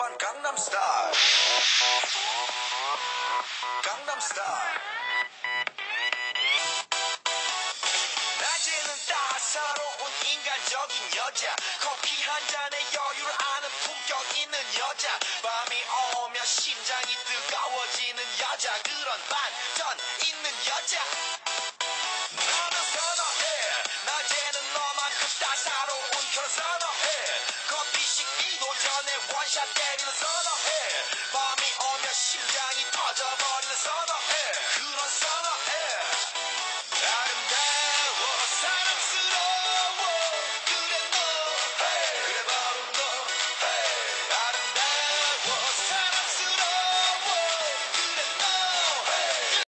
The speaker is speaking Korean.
Style. Gangnam Style. 낮에는 따사로운 인간적인 여자. 커피 한 잔에 여유를 아는 품격 있는 여자. 밤이 오면 심장이 뜨거워지는 여자. 그런 반전 있는 여자. 너는 선어해. 낮에는 너만큼 따사로운 그런 전에 원샷 때리는 서너해. 밤이 오면 심장이 터져버리는 서너해. 그런 서너해. 아름다워 사랑스러워.